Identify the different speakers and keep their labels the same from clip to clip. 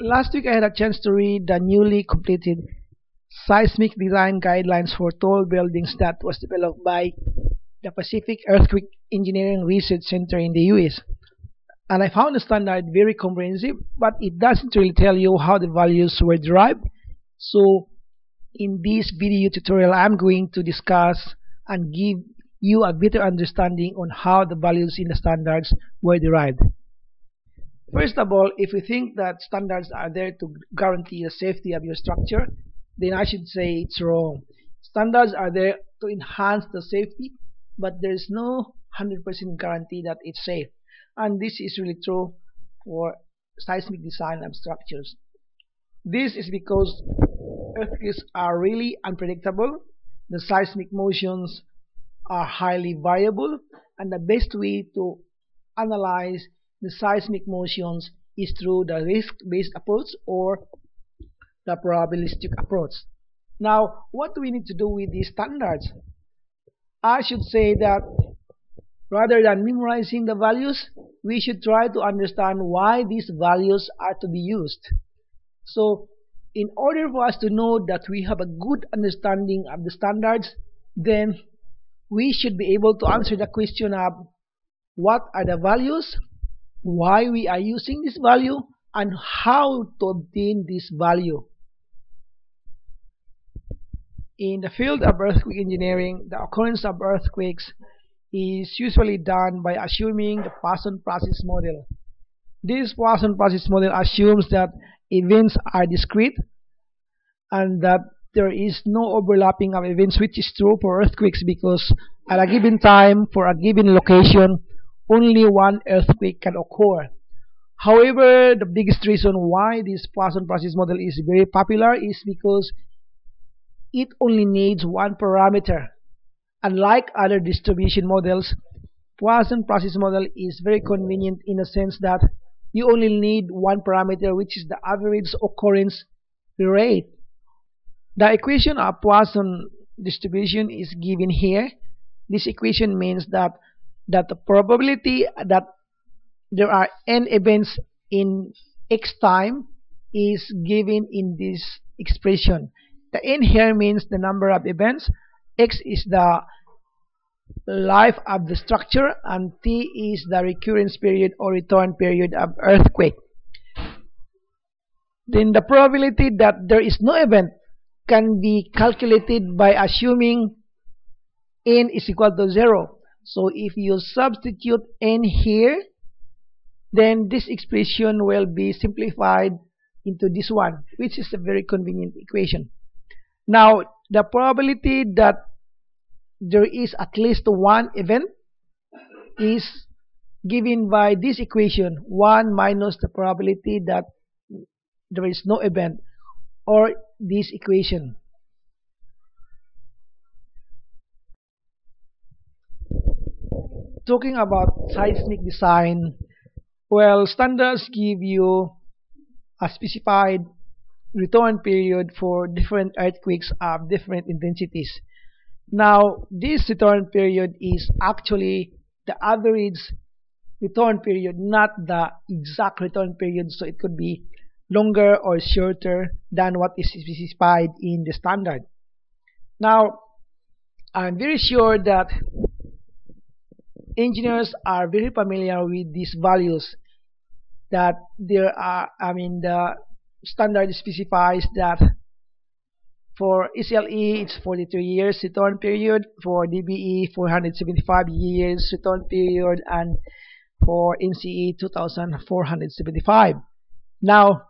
Speaker 1: last week I had a chance to read the newly completed seismic design guidelines for tall buildings that was developed by the Pacific Earthquake Engineering Research Center in the US. And I found the standard very comprehensive, but it doesn't really tell you how the values were derived. So in this video tutorial, I'm going to discuss and give you a better understanding on how the values in the standards were derived. First of all, if you think that standards are there to guarantee the safety of your structure, then I should say it's wrong. Standards are there to enhance the safety, but there's no 100% guarantee that it's safe. And this is really true for seismic design of structures. This is because earthquakes are really unpredictable, the seismic motions are highly variable, and the best way to analyze the seismic motions is through the risk-based approach or the probabilistic approach. Now, what do we need to do with these standards? I should say that rather than memorizing the values, we should try to understand why these values are to be used. So, in order for us to know that we have a good understanding of the standards, then we should be able to answer the question of what are the values why we are using this value and how to obtain this value. In the field of earthquake engineering, the occurrence of earthquakes is usually done by assuming the Poisson process model. This Poisson process model assumes that events are discrete and that there is no overlapping of events which is true for earthquakes because at a given time for a given location only one earthquake can occur. However, the biggest reason why this Poisson process model is very popular is because it only needs one parameter. Unlike other distribution models, Poisson process model is very convenient in the sense that you only need one parameter which is the average occurrence rate. The equation of Poisson distribution is given here. This equation means that that the probability that there are n events in x time is given in this expression. The n here means the number of events, x is the life of the structure, and t is the recurrence period or return period of earthquake. Then the probability that there is no event can be calculated by assuming n is equal to 0 so if you substitute n here, then this expression will be simplified into this one, which is a very convenient equation. Now, the probability that there is at least one event is given by this equation 1 minus the probability that there is no event or this equation talking about seismic design, well, standards give you a specified return period for different earthquakes of different intensities. Now, this return period is actually the average return period, not the exact return period, so it could be longer or shorter than what is specified in the standard. Now, I'm very sure that engineers are very familiar with these values that there are I mean the standard specifies that for ECLE it's 43 years return period. For DBE 475 years return period. And for MCE 2475 now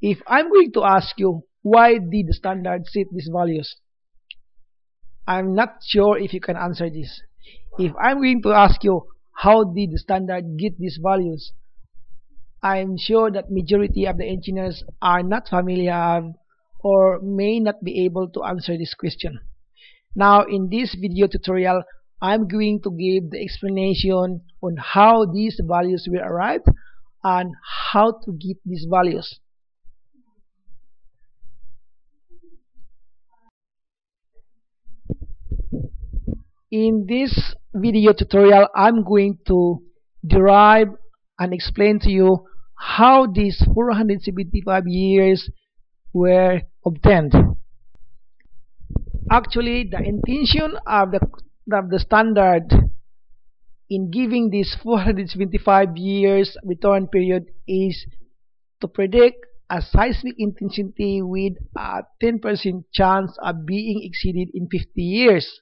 Speaker 1: if I'm going to ask you why did the standard set these values? I'm not sure if you can answer this if I'm going to ask you how did the standard get these values, I'm sure that majority of the engineers are not familiar or may not be able to answer this question. Now in this video tutorial, I'm going to give the explanation on how these values will arrive and how to get these values. In this video tutorial I'm going to derive and explain to you how these 475 years were obtained. Actually, the intention of the, of the standard in giving this 475 years return period is to predict a seismic intensity with a 10% chance of being exceeded in 50 years.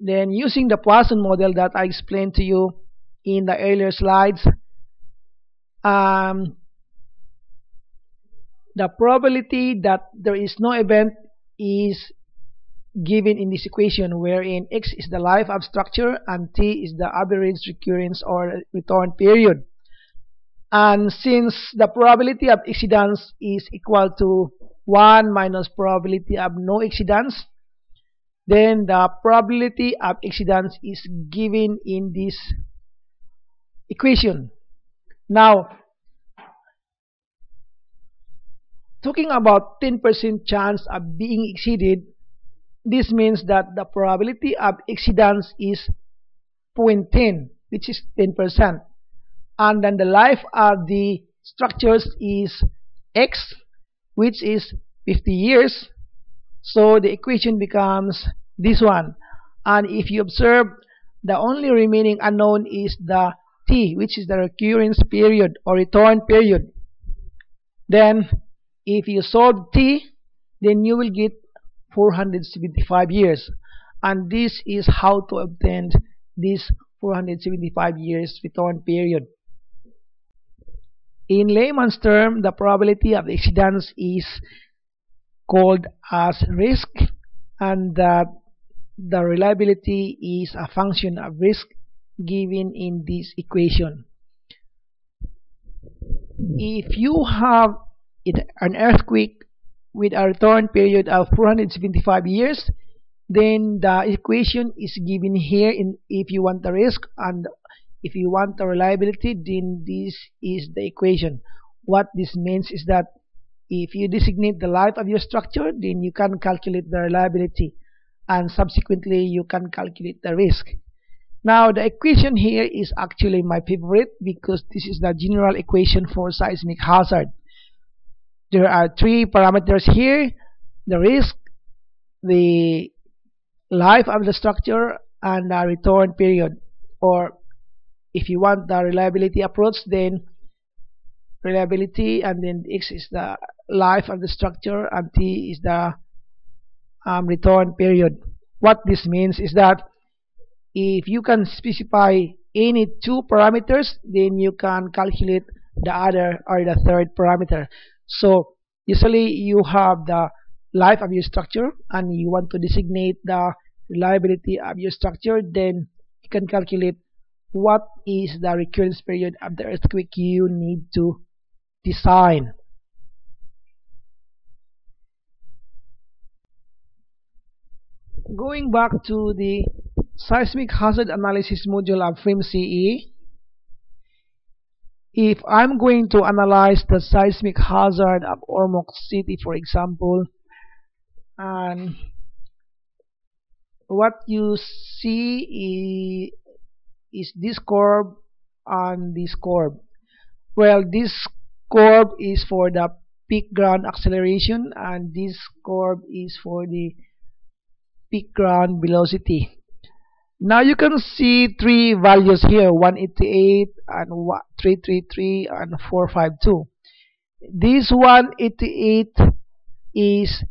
Speaker 1: Then using the Poisson model that I explained to you in the earlier slides, um, the probability that there is no event is given in this equation wherein x is the life of structure and t is the average recurrence or return period. And since the probability of exceedance is equal to 1 minus probability of no exceedance, then the probability of exceedance is given in this equation. Now, talking about 10% chance of being exceeded, this means that the probability of exceedance is 0.10, which is 10%. And then the life of the structures is x, which is 50 years. So the equation becomes this one. And if you observe, the only remaining unknown is the t, which is the recurrence period or return period. Then, if you solve t, then you will get 475 years and this is how to obtain this 475 years return period in layman's term the probability of the exceedance is called as risk and that the reliability is a function of risk given in this equation. If you have an earthquake with a return period of 475 years then the equation is given here in if you want the risk and if you want the reliability then this is the equation. What this means is that if you designate the life of your structure then you can calculate the reliability and subsequently you can calculate the risk. Now the equation here is actually my favorite because this is the general equation for seismic hazard. There are three parameters here the risk the life of the structure and the return period. Or if you want the reliability approach then reliability and then x is the life of the structure and t is the um, return period. What this means is that if you can specify any two parameters then you can calculate the other or the third parameter. So usually you have the life of your structure and you want to designate the reliability of your structure then you can calculate what is the recurrence period of the earthquake you need to design. Going back to the seismic hazard analysis module of FRIM-CE if I'm going to analyze the seismic hazard of Ormoc City for example and what you see is, is this curve and this curve. Well this curve is for the peak ground acceleration and this curve is for the peak ground velocity. Now you can see three values here 188 and 333 and 452 this 188 is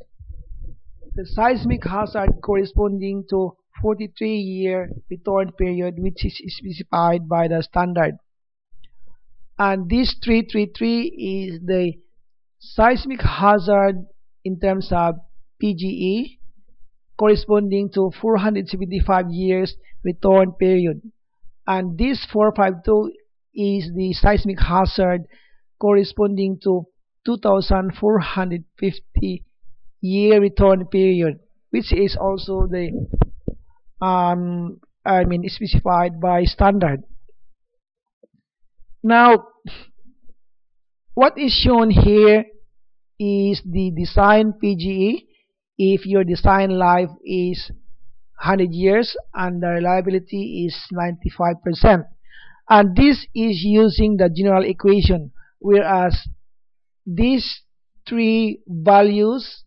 Speaker 1: the seismic hazard corresponding to 43 year return period which is specified by the standard and this 333 is the seismic hazard in terms of PGA corresponding to 475 years return period. And this 452 is the seismic hazard corresponding to 2450 year return period which is also the um, I mean specified by standard now what is shown here is the design PGA if your design life is 100 years and the reliability is 95% and this is using the general equation whereas these three values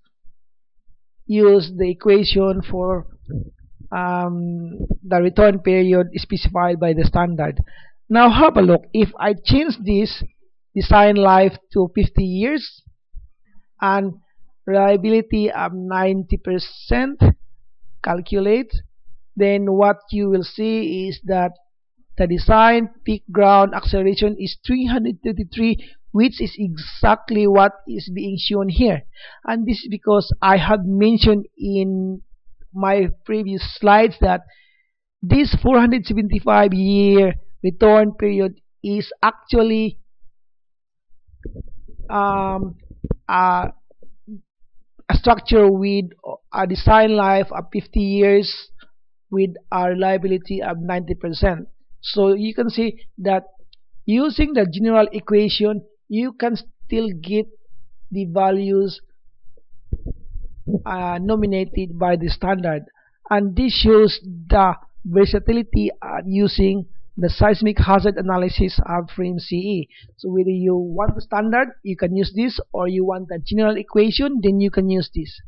Speaker 1: use the equation for um, the return period specified by the standard. Now have a look. If I change this design life to 50 years and reliability of 90% calculate then what you will see is that the design peak ground acceleration is 333 which is exactly what is being shown here and this is because I had mentioned in my previous slides that this 475 year return period is actually um, a, structure with a design life of 50 years with a reliability of 90%. So you can see that using the general equation you can still get the values uh, nominated by the standard and this shows the versatility of using the seismic hazard analysis frame CE. So whether you want the standard, you can use this, or you want the general equation, then you can use this.